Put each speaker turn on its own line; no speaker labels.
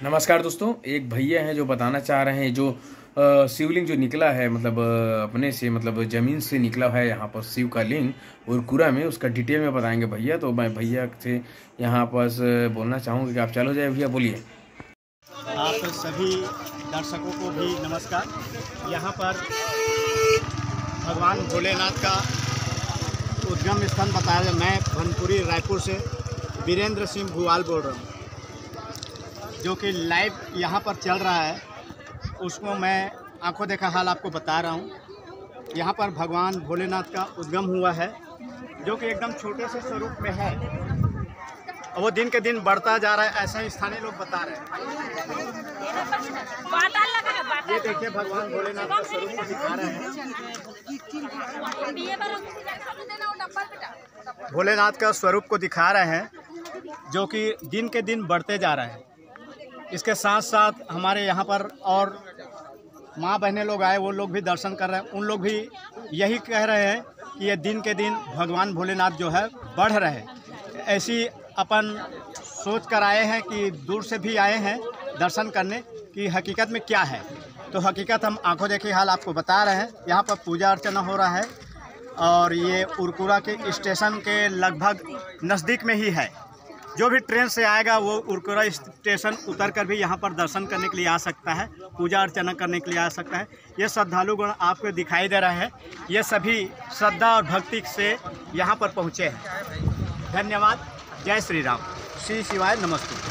नमस्कार दोस्तों एक भैया हैं जो बताना चाह रहे हैं जो शिवलिंग जो निकला है मतलब अपने से मतलब ज़मीन से निकला है यहाँ पर शिव का लिंग और कुरा में उसका डिटेल में बताएँगे भैया तो मैं भैया से यहाँ अ, बोलना चाहूँगा कि आप चलो जाए भैया बोलिए।
आप सभी दर्शकों को भी नमस्कार। यहाँ पर भगवान भोलेनाथ का उद्गम स्थान बताया मैं भनपुरी रायपुर से वीरेंद्र सिंह भुवाल बोल रहा हूँ। जो कि लाइव यहाँ पर चल रहा है उसको मैं आँखों देखा हाल आपको बता रहा हूँ। यहाँ पर भगवान भोलेनाथ का उद्गम हुआ है जो कि एकदम छोटे से स्वरूप में है। और वो दिन के दिन बढ़ता जा रहा है ऐसा ही स्थानीय लोग बता रहे हैं। ये देखिए भगवान भोलेनाथ का स्वरूप को दिखा रहे हैं। भोलेनाथ का स्वरूप को दिखा रहे हैं जो कि दिन के दिन बढ़ते जा रहे हैं। इसके साथ साथ हमारे यहाँ पर और माँ बहने लोग आए, वो लोग भी दर्शन कर रहे हैं। उन लोग भी यही कह रहे हैं कि ये दिन के दिन भगवान भोलेनाथ जो है, बढ़ रहे ऐसी अपन सोच कर आए हैं कि दूर से भी आए हैं दर्शन करने कि हकीकत में क्या है। तो हकीकत हम आँखों देखी हाल आपको बता रहे हैं। यहाँ पर पूजा अर्चना हो रहा है और ये उरकुरा के स्टेशन के लगभग नज़दीक में ही है। जो भी ट्रेन से आएगा वो उर्कुरा स्टेशन उतर कर भी यहाँ पर दर्शन करने के लिए आ सकता है, पूजा अर्चना करने के लिए आ सकता है। ये श्रद्धालुगण आपको दिखाई दे रहा है। ये सभी श्रद्धा और भक्ति से यहाँ पर पहुँचे हैं। धन्यवाद। जय श्री राम। श्री शिवाय नमस्ते।